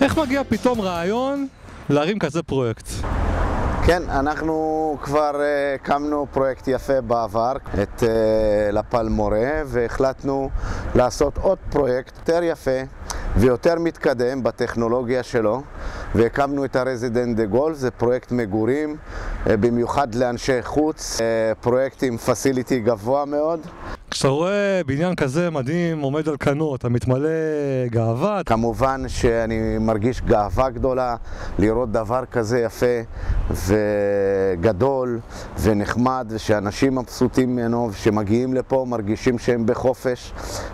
איך מגיע פתאום רעיון להרים כזה פרויקט? כן, אנחנו כבר הקמנו פרויקט יפה בעבר, את אה, לפל מורה, והחלטנו לעשות עוד פרויקט יותר יפה ויותר מתקדם בטכנולוגיה שלו, והקמנו את הרזידנט דה גולף, זה פרויקט מגורים, אה, במיוחד לאנשי חוץ, אה, פרויקט עם facility גבוה מאוד. כשאתה רואה בניין כזה מדהים עומד על כנו, אתה מתמלא גאווה. כמובן שאני מרגיש גאווה גדולה לראות דבר כזה יפה וגדול ונחמד ושאנשים מבסוטים ממנו ושמגיעים לפה מרגישים שהם בחופש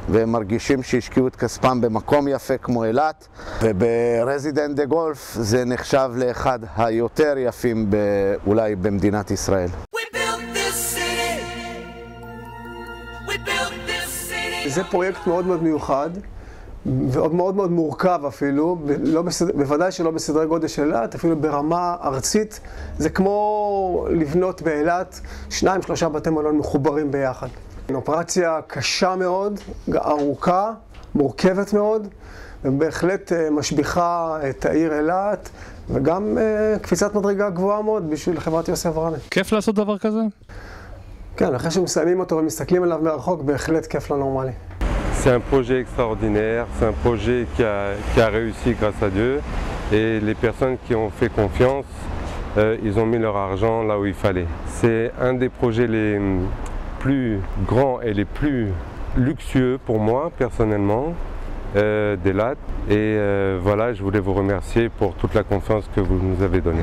והם מרגישים שהשקיעו את כספם במקום יפה כמו אילת וברזידנט דה גולף זה נחשב לאחד היותר יפים אולי במדינת ישראל. זה פרויקט מאוד מאוד מיוחד, ועוד מאוד מאוד מורכב אפילו, לא בסד... בוודאי שלא בסדרי גודל של אילת, אפילו ברמה ארצית. זה כמו לבנות באילת שניים, שלושה בתי מלון מחוברים ביחד. אופרציה קשה מאוד, ארוכה, מורכבת מאוד, ובהחלט אה, משביחה את העיר אילת, וגם אה, קפיצת מדרגה גבוהה מאוד בשביל חברת יוסף רמי. כיף לעשות דבר כזה? כן, אחרי שמסיימים אותו ומסתכלים עליו מרחוק, בהחלט כיף לא נורמלי. C'est un projet extraordinaire, c'est un projet qui a, qui a réussi grâce à Dieu et les personnes qui ont fait confiance, euh, ils ont mis leur argent là où il fallait. C'est un des projets les plus grands et les plus luxueux pour moi personnellement euh, d'Elat et euh, voilà, je voulais vous remercier pour toute la confiance que vous nous avez donnée.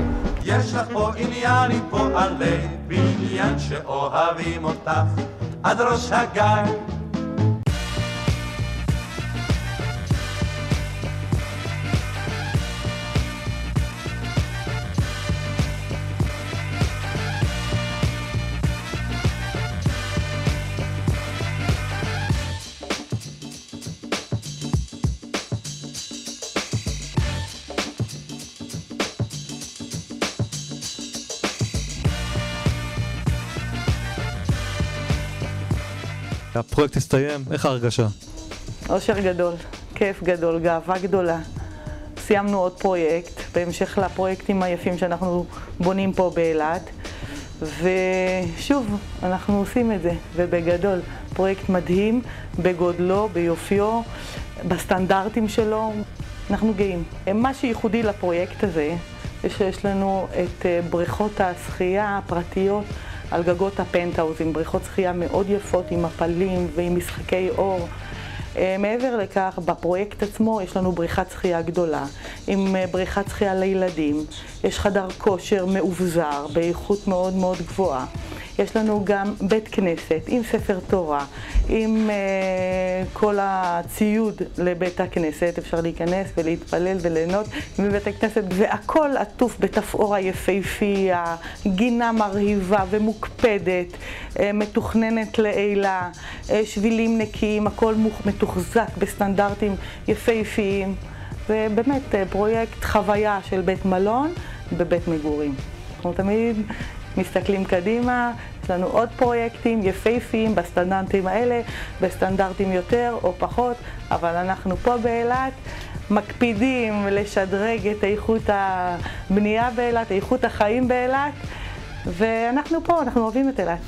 הפרויקט הסתיים, איך ההרגשה? אושר גדול, כיף גדול, גאווה גדולה. סיימנו עוד פרויקט, בהמשך לפרויקטים היפים שאנחנו בונים פה באילת. ושוב, אנחנו עושים את זה, ובגדול. פרויקט מדהים, בגודלו, ביופיו, בסטנדרטים שלו. אנחנו גאים. מה שייחודי לפרויקט הזה, זה שיש לנו את אה, בריכות השחייה הפרטיות על גגות הפנטהאוזים, בריכות שחייה מאוד יפות עם מפלים ועם משחקי אור. אה, מעבר לכך, בפרויקט עצמו יש לנו בריכת שחייה גדולה, עם אה, בריכת שחייה לילדים, יש חדר כושר מאובזר באיכות מאוד מאוד גבוהה. יש לנו גם בית כנסת עם ספר תורה, עם אה, כל הציוד לבית הכנסת, אפשר להיכנס ולהתפלל וליהנות מבית הכנסת, והכל עטוף בתפאורה יפהפייה, גינה מרהיבה ומוקפדת, אה, מתוכננת לעילה, אה, שבילים נקיים, הכל מתוחזק בסטנדרטים יפהפיים. ובאמת אה, פרויקט חוויה של בית מלון בבית מגורים. אנחנו תמיד מסתכלים קדימה, יש לנו עוד פרויקטים יפהפיים בסטנדרטים האלה, בסטנדרטים יותר או פחות, אבל אנחנו פה באילת מקפידים לשדרג את איכות הבנייה באילת, איכות החיים באילת, ואנחנו פה, אנחנו אוהבים את אילת.